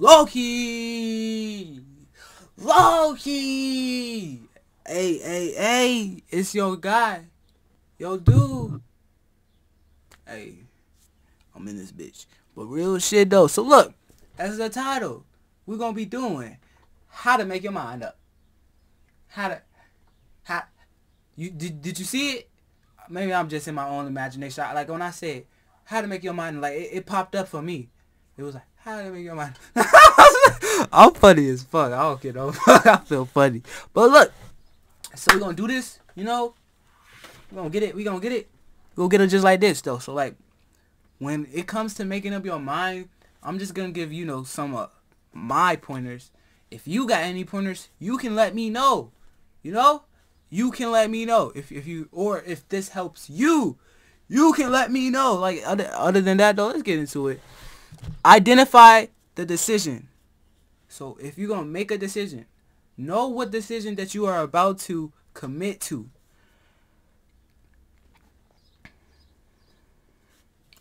Loki. Loki. Hey, hey, hey, it's your guy. Yo, dude. Hey, I'm in this bitch. But real shit though. So look, as the title, we're gonna be doing how to make your mind up. How to how you did did you see it? Maybe I'm just in my own imagination. Like when I said how to make your mind like it, it popped up for me. It was like how to make your mind I'm funny as fuck. I don't get no. I feel funny. But look, so we're gonna do this, you know? We're gonna get it, We're gonna get it. We'll get it just like this though. So like when it comes to making up your mind, I'm just gonna give you know some of my pointers. If you got any pointers, you can let me know. You know, you can let me know if if you or if this helps you. You can let me know. Like other other than that though, let's get into it. Identify the decision. So if you're gonna make a decision, know what decision that you are about to commit to.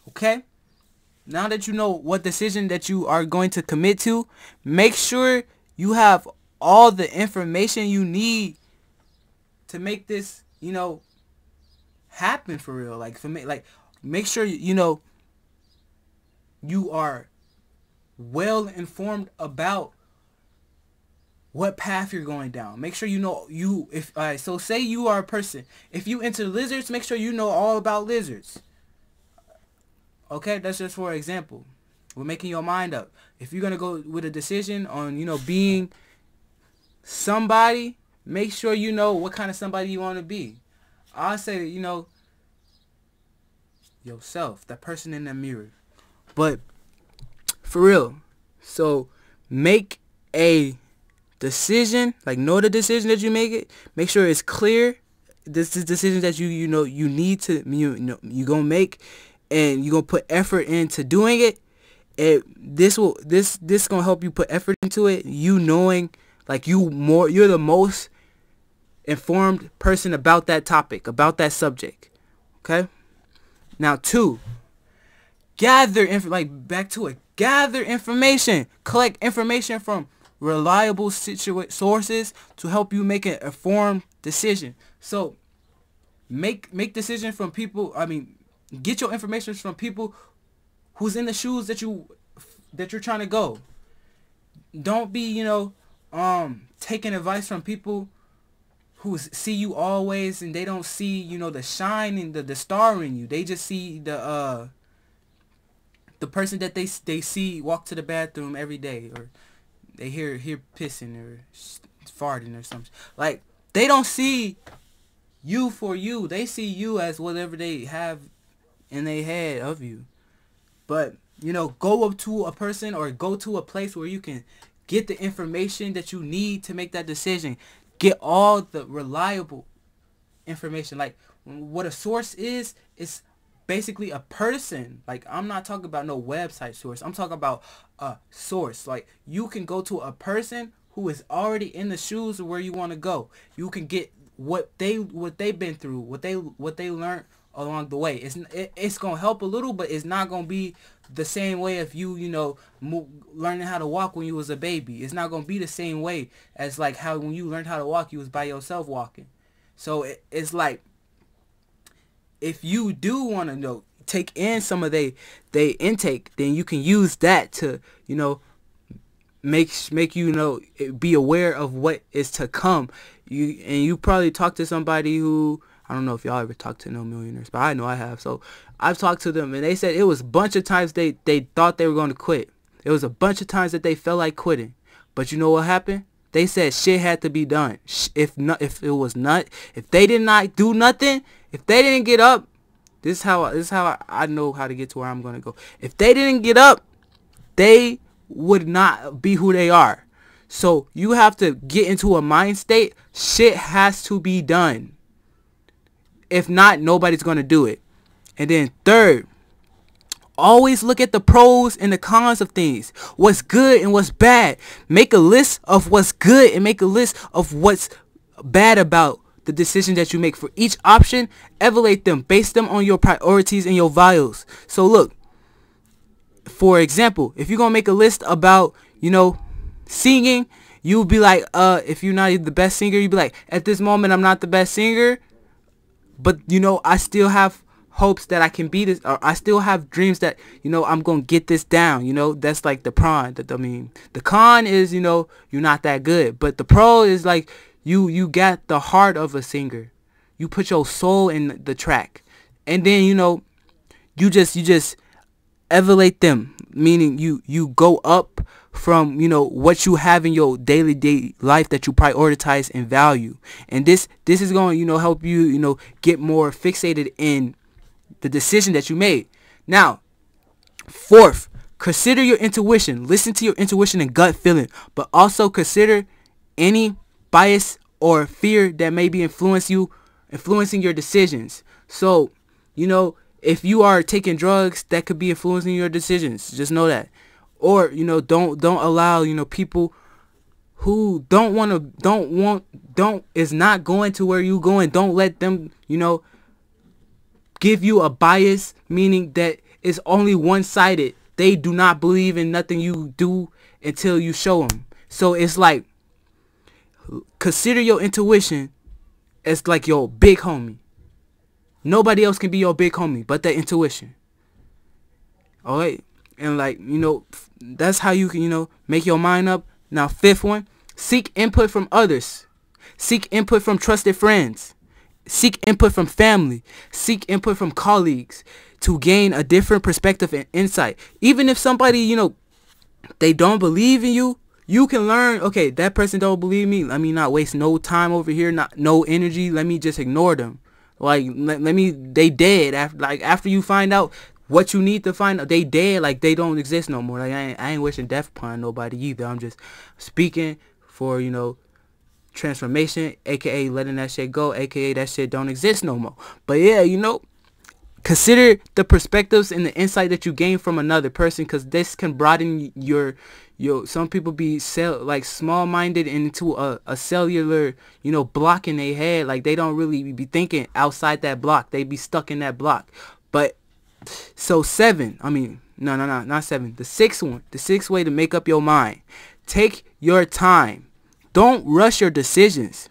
Okay? Now that you know what decision that you are going to commit to, make sure you have all the information you need to make this, you know, happen for real. Like for me, like make sure you know you are well informed about what path you're going down. Make sure you know you if uh, so say you are a person. If you into lizards, make sure you know all about lizards. Okay, that's just for example. We're making your mind up. If you're gonna go with a decision on, you know, being somebody, make sure you know what kind of somebody you want to be. I say, you know, yourself, that person in the mirror. But for real, so make a decision, like know the decision that you make it. Make sure it's clear. This is decision that you you know you need to you, you know you gonna make and you're gonna put effort into doing it it this will this this gonna help you put effort into it you knowing like you more you're the most informed person about that topic about that subject okay now two gather inf- like back to it gather information collect information from reliable situa- sources to help you make an informed decision so make make decisions from people i mean Get your information from people who's in the shoes that you that you're trying to go. Don't be, you know, um taking advice from people who see you always and they don't see, you know, the shine and the, the star in you. They just see the uh the person that they they see walk to the bathroom every day or they hear hear pissing or farting or something. Like they don't see you for you. They see you as whatever they have in their head of you. But, you know, go up to a person or go to a place where you can get the information that you need to make that decision. Get all the reliable information. Like what a source is, is basically a person. Like I'm not talking about no website source. I'm talking about a source. Like you can go to a person who is already in the shoes of where you want to go. You can get what they what they've been through, what they what they learned along the way. It's it, it's gonna help a little, but it's not gonna be the same way if you you know learning how to walk when you was a baby. It's not gonna be the same way as like how when you learned how to walk, you was by yourself walking. So it, it's like if you do want to know take in some of they they intake, then you can use that to you know make make you know be aware of what is to come. You and you probably talk to somebody who I don't know if y'all ever talked to no millionaires, but I know I have. So I've talked to them and they said it was a bunch of times they, they thought they were going to quit. It was a bunch of times that they felt like quitting. But you know what happened? They said shit had to be done. If not, if it was not, if they did not do nothing, if they didn't get up, this is how this is how I, know how to get to where I'm gonna go. If they didn't get up, they would not be who they are. So you have to get into a mind state. Shit has to be done. If not, nobody's to do it. And then third, always look at the pros and the cons of things. What's good and what's bad. Make a list of what's good and make a list of what's bad about the decision that you make for each option. Evaluate them. Base them on your priorities and your values. So look, for example, if you're going to make a list about, you know, singing, you'll be like, uh, if you're not the best singer, you'll be like, at this moment, I'm not the best singer, but you know, I still have hopes that I can be this, or I still have dreams that, you know, I'm going to get this down, you know, that's like the prawn, that, I mean, the con is, you know, you're not that good, but the pro is like, you, you got the heart of a singer, you put your soul in the track, and then, you know, you just, you just elevate them, meaning you, you go up from you know what you have in your daily day life that you prioritize and value. And this this is going to you know help you you know get more fixated in the decision that you made. Now fourth consider your intuition. Listen to your intuition and gut feeling but also consider any bias or fear that may be influence you influencing your decisions. So you know if you are taking drugs that could be influencing your decisions. Just know that. Or you know don't don't allow you know people who don't want to don't want don't is not going to where you going. Don't let them you know give you a bias meaning that it's only one-sided. They do not believe in nothing you do until you show them so it's like consider your intuition as like your big homie. Nobody else can be your big homie but that intuition. All right and like you know that's how you can you know make your mind up. Now fifth one seek input from others. Seek input from trusted friends seek input from family. Seek input from colleagues to gain a different perspective and insight. Even if somebody you know they don't believe in you you can learn okay that person don't believe me. Let me not waste no time over here not no energy. Let me just ignore them. Like let, let me they dead. After like after you find out what you need to find out they dead. Like they don't exist no more. Like I ain't, I ain't wishing death upon nobody either. I'm just speaking for you know transformation aka letting that shit go aka that shit don't exist no more but yeah you know consider the perspectives and the insight that you gain from another person because this can broaden your your some people be cell like small-minded into a, a cellular you know block in their head like they don't really be thinking outside that block they be stuck in that block but so seven, I mean, no, no, no, not seven. The sixth one, the sixth way to make up your mind. Take your time. Don't rush your decisions.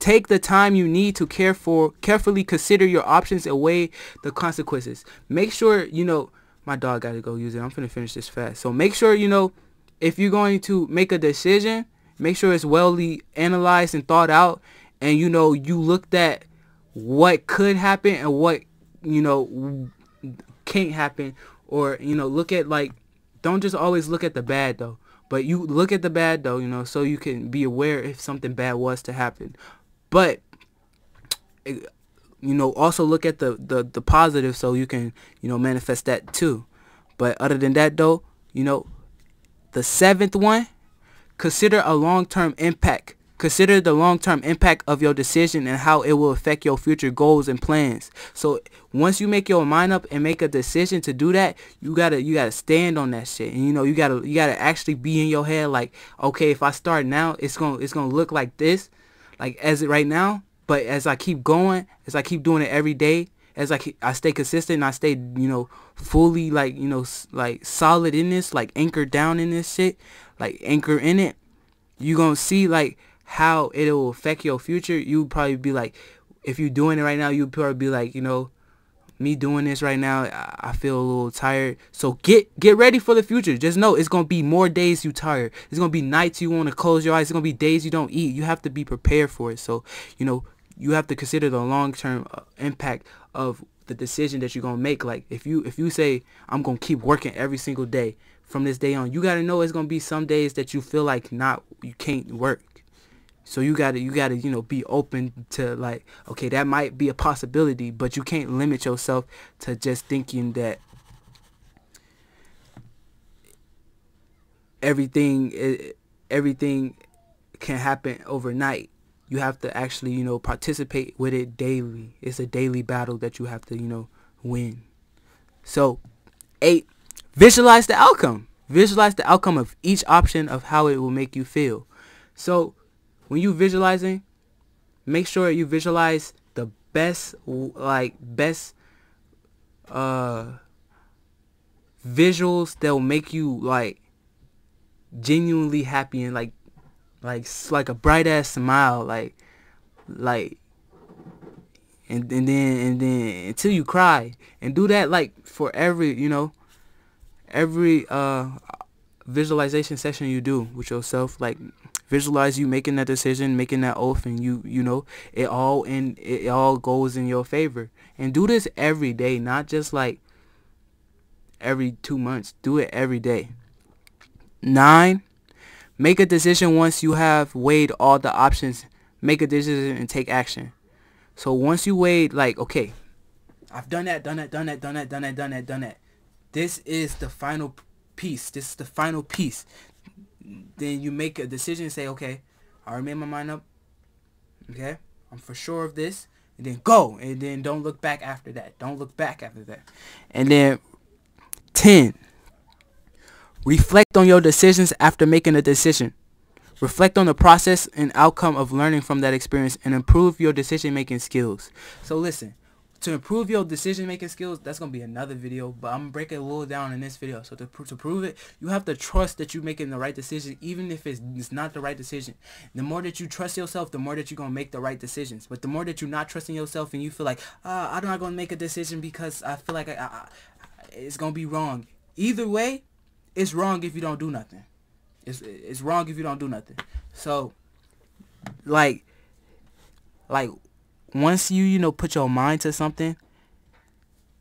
Take the time you need to care for, carefully consider your options and weigh the consequences. Make sure, you know, my dog got to go use it. I'm going to finish this fast. So make sure, you know, if you're going to make a decision, make sure it's well analyzed and thought out. And, you know, you looked at what could happen and what, you know, can't happen or you know look at like don't just always look at the bad though but you look at the bad though you know so you can be aware if something bad was to happen. But eh, you know also look at the the, the positive so you can you know manifest that too. But other than that though you know the seventh one consider a long-term impact Consider the long-term impact of your decision and how it will affect your future goals and plans. So once you make your mind up and make a decision to do that, you gotta you gotta stand on that shit. And you know you gotta you gotta actually be in your head like, okay, if I start now, it's gonna it's gonna look like this, like as it right now. But as I keep going, as I keep doing it every day, as I keep, I stay consistent, I stay you know fully like you know like solid in this, like anchored down in this shit, like anchor in it. You gonna see like how it will affect your future, you probably be like, if you're doing it right now, you'd probably be like, you know, me doing this right now, I feel a little tired. So get get ready for the future. Just know it's gonna be more days you tired. It's gonna be nights you want to close your eyes. It's gonna be days you don't eat. You have to be prepared for it. So you know you have to consider the long term uh, impact of the decision that you're gonna make. Like if you if you say I'm gonna keep working every single day from this day on, you gotta know it's gonna be some days that you feel like not you can't work. So you gotta you gotta you know be open to like okay that might be a possibility, but you can't limit yourself to just thinking that everything eh, everything can happen overnight. You have to actually you know participate with it daily. It's a daily battle that you have to you know win. So eight, visualize the outcome. Visualize the outcome of each option of how it will make you feel. So when you visualizing, make sure you visualize the best like best uh visuals that will make you like genuinely happy and like like like a bright ass smile like like and and then and then until you cry and do that like for every you know every uh visualization session you do with yourself like visualize you making that decision making that oath and you you know it all and it all goes in your favor and do this every day not just like every two months do it every day nine make a decision once you have weighed all the options make a decision and take action so once you weigh like, okay, I've done that, done that, done that, done that, done that, done that, done that. This is the final piece. This is the final piece. Then you make a decision and say, okay, I already made my mind up. Okay, I'm for sure of this. And then go. And then don't look back after that. Don't look back after that. And then 10. Reflect on your decisions after making a decision. Reflect on the process and outcome of learning from that experience and improve your decision-making skills. So listen, to improve your decision-making skills, that's going to be another video, but I'm going to break it a little down in this video. So to, to prove it, you have to trust that you're making the right decision, even if it's, it's not the right decision. The more that you trust yourself, the more that you're to make the right decisions. But the more that you're not trusting yourself and you feel like, uh, I'm not going to make a decision because I feel like I, I, it's going to be wrong. Either way, it's wrong if you don't do nothing. It's it's wrong if you don't do nothing. So like like once you you know put your mind to something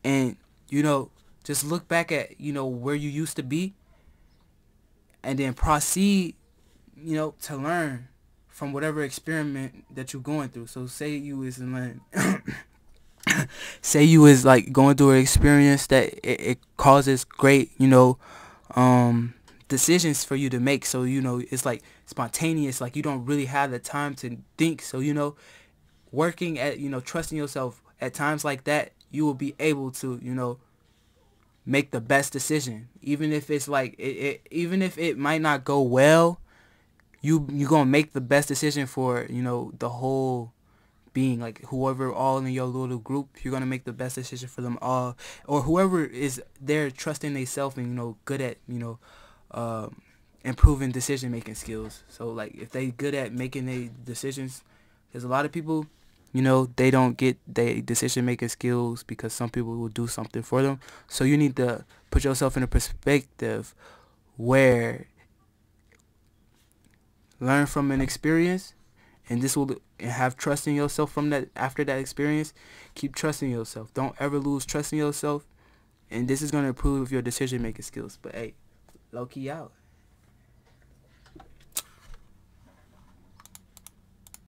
and you know just look back at you know where you used to be and then proceed you know to learn from whatever experiment that you're going through. So say you is in say you was like going through an experience that it, it causes great you know um decisions for you to make. So you know it's like spontaneous like you don't really have the time to think. So you know working at you know trusting yourself at times like that you will be able to you know make the best decision. Even if it's like it, it even if it might not go well you you're gonna make the best decision for you know the whole being. Like whoever all in your little group you're gonna make the best decision for them all. Or whoever is there trusting themselves and you know good at you know um, improving decision making skills. So like if they good at making their decisions, there's a lot of people, you know, they don't get their decision making skills because some people will do something for them. So you need to put yourself in a perspective where learn from an experience and this will have trust in yourself from that after that experience keep trusting yourself don't ever lose trust in yourself and this is going to improve your decision making skills but hey Loki out.